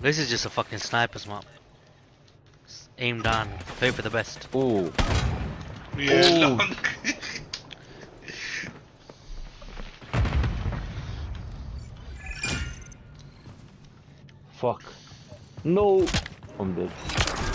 This is just a fucking sniper's map. Aim down, hope for the best. Oh, Yeah, Oh. fuck. No. I'm dead.